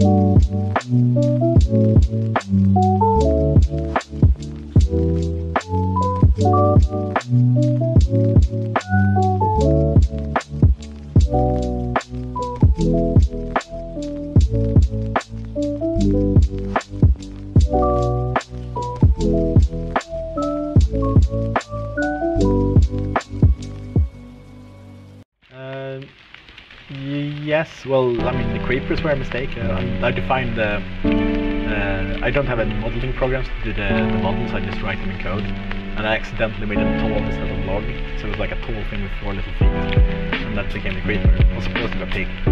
Uh, creepers were a mistake. Uh, I defined the. Uh, I don't have any modeling programs to do the, the models, I just write them in code. And I accidentally made a tall instead of a log, so it was like a tall thing with four little feet. And that became the. It was supposed to be a pig.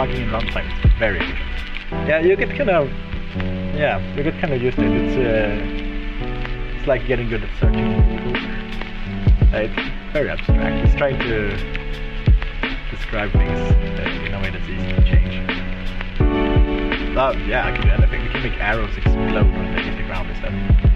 Debugging in runtime very efficient. Yeah, you get kind of yeah, you get kind of used to it. It's uh, it's like getting good at searching. Uh, it's very abstract. It's trying to describe things uh, in a way that's easy to change. Uh, yeah, I can do anything. We can make arrows explode when they hit the ground instead.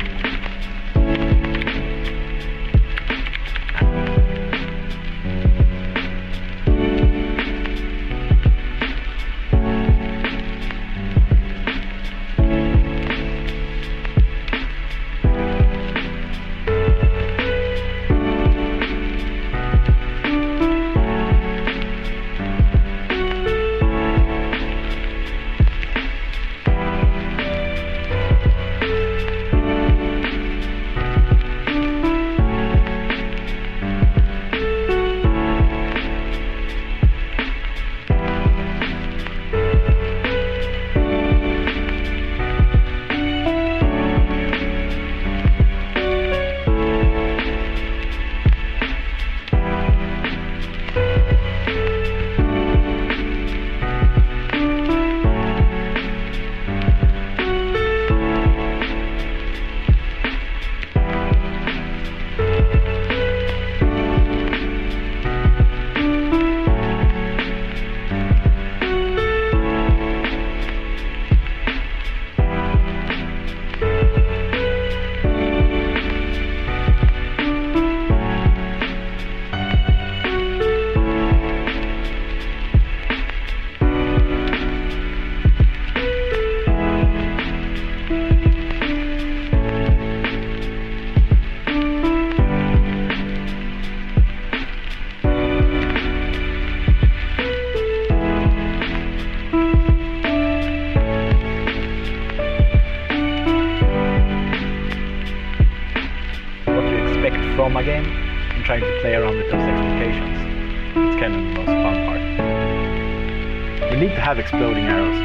We need to have exploding arrows.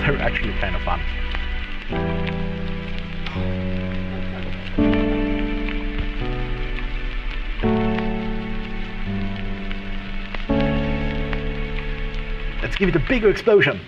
They're actually kind of fun. Let's give it a bigger explosion.